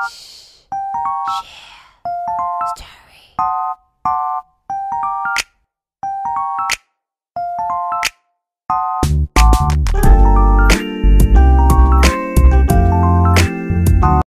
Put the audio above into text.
Share story.